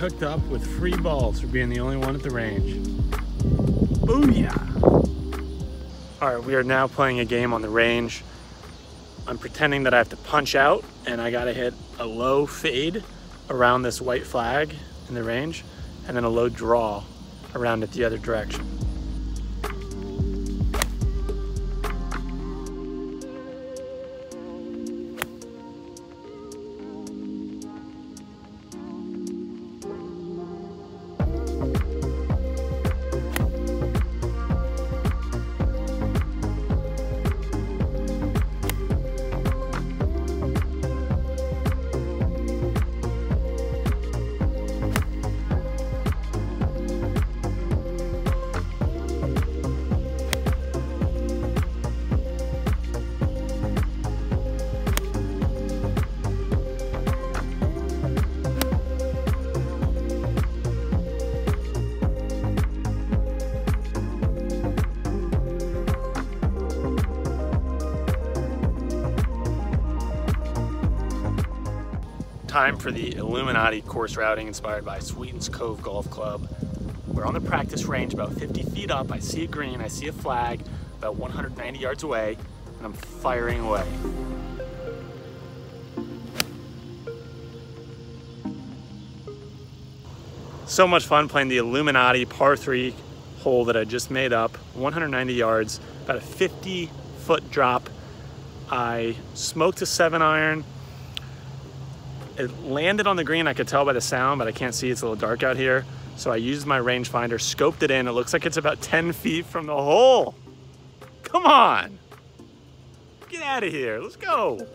hooked up with free balls for being the only one at the range. Booyah! All right, we are now playing a game on the range. I'm pretending that I have to punch out and I gotta hit a low fade around this white flag in the range and then a low draw around it the other direction. Time for the Illuminati course routing inspired by Sweetens Cove Golf Club. We're on the practice range about 50 feet up. I see a green, I see a flag about 190 yards away, and I'm firing away. So much fun playing the Illuminati par three hole that I just made up, 190 yards, about a 50 foot drop. I smoked a seven iron, it landed on the green, I could tell by the sound, but I can't see, it's a little dark out here. So I used my rangefinder, scoped it in. It looks like it's about 10 feet from the hole. Come on. Get out of here, let's go.